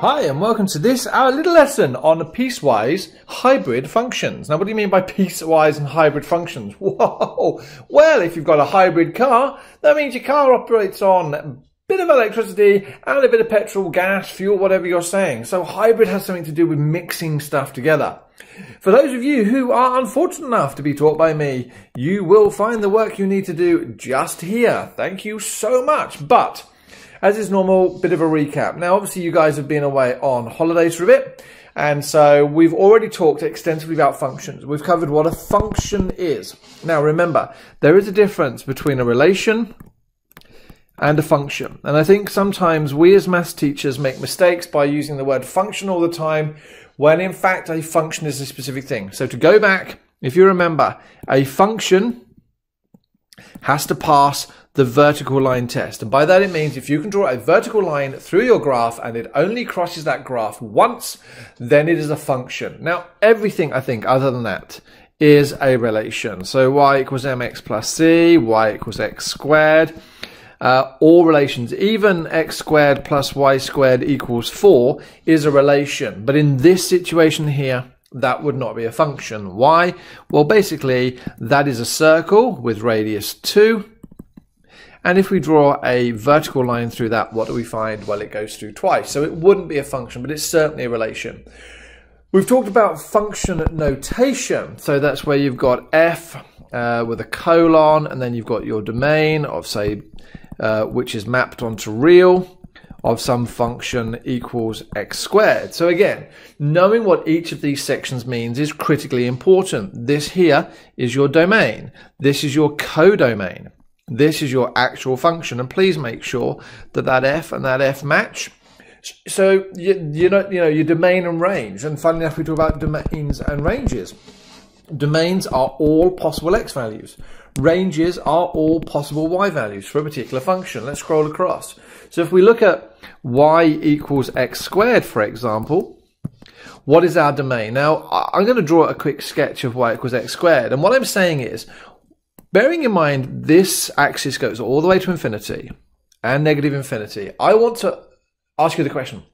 Hi and welcome to this, our little lesson on piecewise hybrid functions. Now what do you mean by piecewise and hybrid functions? Whoa! Well, if you've got a hybrid car, that means your car operates on a bit of electricity and a bit of petrol, gas, fuel, whatever you're saying. So hybrid has something to do with mixing stuff together. For those of you who are unfortunate enough to be taught by me, you will find the work you need to do just here. Thank you so much. But as is normal, bit of a recap. Now, obviously, you guys have been away on holidays for a bit. And so we've already talked extensively about functions. We've covered what a function is. Now, remember, there is a difference between a relation and a function. And I think sometimes we as maths teachers make mistakes by using the word function all the time when in fact a function is a specific thing. So to go back, if you remember, a function has to pass the vertical line test. And by that it means if you can draw a vertical line through your graph and it only crosses that graph once, then it is a function. Now, everything I think other than that is a relation. So y equals mx plus c, y equals x squared. Uh, all relations, even x squared plus y squared equals 4 is a relation. But in this situation here, that would not be a function. Why? Well, basically, that is a circle with radius 2 and if we draw a vertical line through that, what do we find? Well, it goes through twice. So it wouldn't be a function, but it's certainly a relation. We've talked about function notation. So that's where you've got f uh, with a colon, and then you've got your domain of, say, uh, which is mapped onto real of some function equals x squared. So again, knowing what each of these sections means is critically important. This here is your domain. This is your codomain. This is your actual function, and please make sure that that f and that f match. So you, you know, you know your domain and range. And finally, enough, we talk about domains and ranges. Domains are all possible x values. Ranges are all possible y values for a particular function. Let's scroll across. So if we look at y equals x squared, for example, what is our domain? Now, I'm going to draw a quick sketch of y equals x squared. And what I'm saying is, Bearing in mind this axis goes all the way to infinity and negative infinity, I want to ask you the question.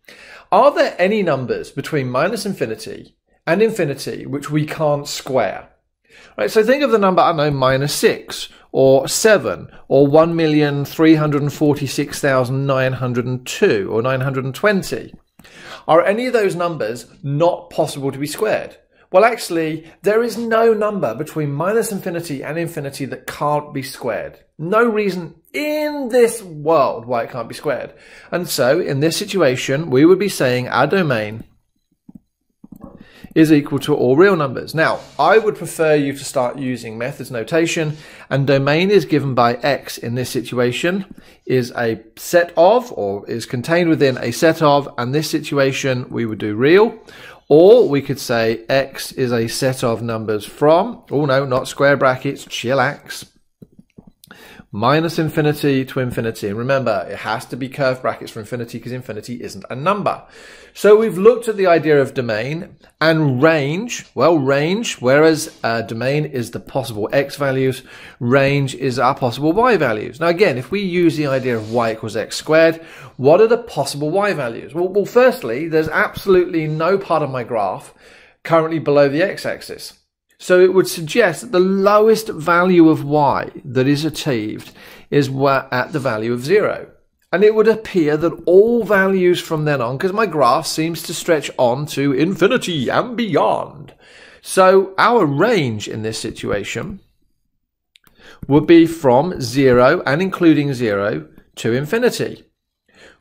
Are there any numbers between minus infinity and infinity which we can't square? Right, so think of the number, I know, minus 6 or 7 or 1,346,902 or 920. Are any of those numbers not possible to be squared? Well, actually, there is no number between minus infinity and infinity that can't be squared. No reason in this world why it can't be squared. And so, in this situation, we would be saying our domain is equal to all real numbers. Now, I would prefer you to start using methods notation, and domain is given by x in this situation, is a set of, or is contained within a set of, and this situation we would do real, or we could say x is a set of numbers from, oh no, not square brackets, chillax, minus infinity to infinity. And remember, it has to be curved brackets for infinity because infinity isn't a number. So we've looked at the idea of domain and range. Well, range, whereas uh, domain is the possible x values, range is our possible y values. Now again, if we use the idea of y equals x squared, what are the possible y values? Well, well firstly, there's absolutely no part of my graph currently below the x-axis. So it would suggest that the lowest value of y that is achieved is at the value of zero. And it would appear that all values from then on, because my graph seems to stretch on to infinity and beyond. So our range in this situation would be from zero and including zero to infinity.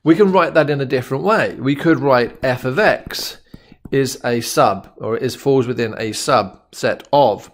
We can write that in a different way. We could write f of x is a sub, or is falls within a subset of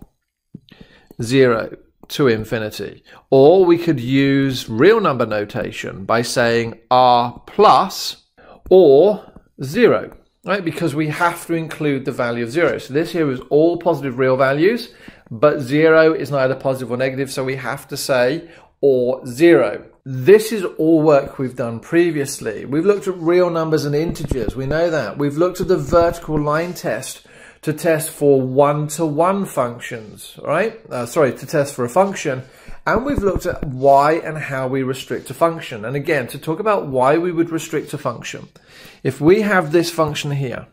0 to infinity. Or we could use real number notation by saying r plus or 0, right? Because we have to include the value of 0. So this here is all positive real values, but 0 is neither positive or negative, so we have to say or 0. This is all work we've done previously. We've looked at real numbers and integers. We know that. We've looked at the vertical line test to test for one-to-one functions, right? Uh, sorry, to test for a function. And we've looked at why and how we restrict a function. And again, to talk about why we would restrict a function. If we have this function here,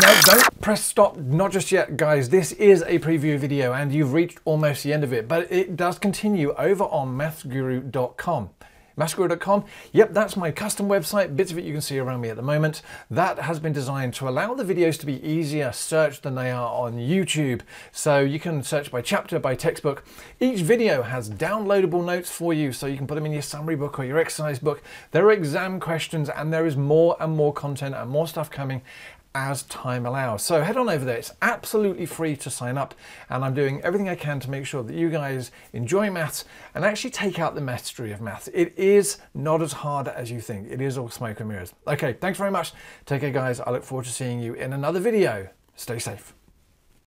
now don't press stop, not just yet guys, this is a preview video and you've reached almost the end of it, but it does continue over on maffsguru.com. Maffsguru.com, yep, that's my custom website, bits of it you can see around me at the moment. That has been designed to allow the videos to be easier searched than they are on YouTube. So you can search by chapter, by textbook. Each video has downloadable notes for you, so you can put them in your summary book or your exercise book. There are exam questions and there is more and more content and more stuff coming as time allows. So head on over there. It's absolutely free to sign up and I'm doing everything I can to make sure that you guys enjoy maths and actually take out the mystery of maths. It is not as hard as you think. It is all smoke and mirrors. Okay, thanks very much. Take care guys. I look forward to seeing you in another video. Stay safe.